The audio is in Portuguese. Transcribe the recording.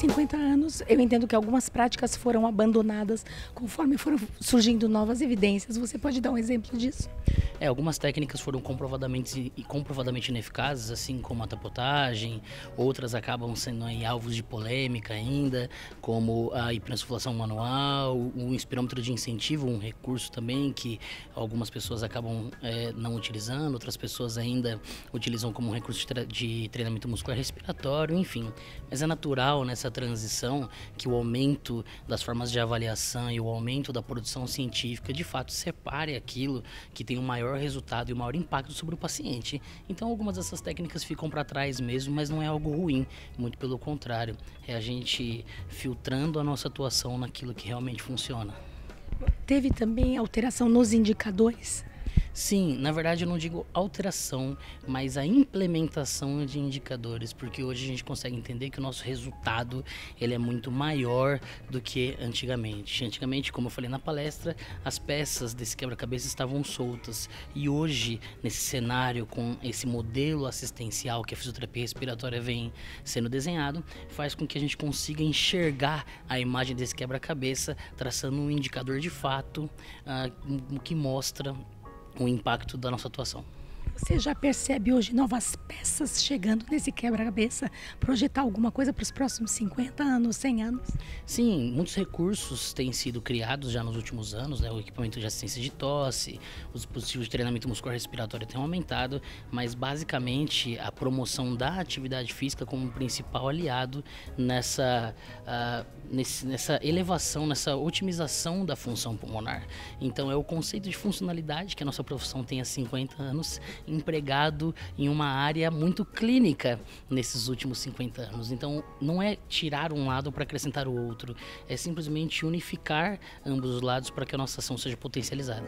50 anos, eu entendo que algumas práticas foram abandonadas conforme foram surgindo novas evidências. Você pode dar um exemplo disso? É, algumas técnicas foram comprovadamente comprovadamente ineficazes, assim como a tapotagem, outras acabam sendo aí, alvos de polêmica ainda, como a hiperinsuflação manual, o inspirômetro de incentivo, um recurso também que algumas pessoas acabam é, não utilizando, outras pessoas ainda utilizam como recurso de treinamento muscular respiratório, enfim. Mas é natural nessa transição que o aumento das formas de avaliação e o aumento da produção científica de fato separe aquilo que tem o maior resultado e o maior impacto sobre o paciente. Então, algumas dessas técnicas ficam para trás mesmo, mas não é algo ruim, muito pelo contrário, é a gente filtrando a nossa atuação naquilo que realmente funciona. Teve também alteração nos indicadores? Sim, na verdade eu não digo alteração, mas a implementação de indicadores, porque hoje a gente consegue entender que o nosso resultado ele é muito maior do que antigamente. Antigamente, como eu falei na palestra, as peças desse quebra-cabeça estavam soltas e hoje nesse cenário com esse modelo assistencial que a fisioterapia respiratória vem sendo desenhado, faz com que a gente consiga enxergar a imagem desse quebra-cabeça, traçando um indicador de fato uh, que mostra o impacto da nossa atuação. Você já percebe hoje novas peças chegando nesse quebra-cabeça? Projetar alguma coisa para os próximos 50 anos, 100 anos? Sim, muitos recursos têm sido criados já nos últimos anos, né? O equipamento de assistência de tosse, os dispositivos de treinamento muscular respiratório têm aumentado, mas basicamente a promoção da atividade física como principal aliado nessa, uh, nesse, nessa elevação, nessa otimização da função pulmonar. Então é o conceito de funcionalidade que a nossa profissão tem há 50 anos empregado em uma área muito clínica nesses últimos 50 anos. Então, não é tirar um lado para acrescentar o outro, é simplesmente unificar ambos os lados para que a nossa ação seja potencializada.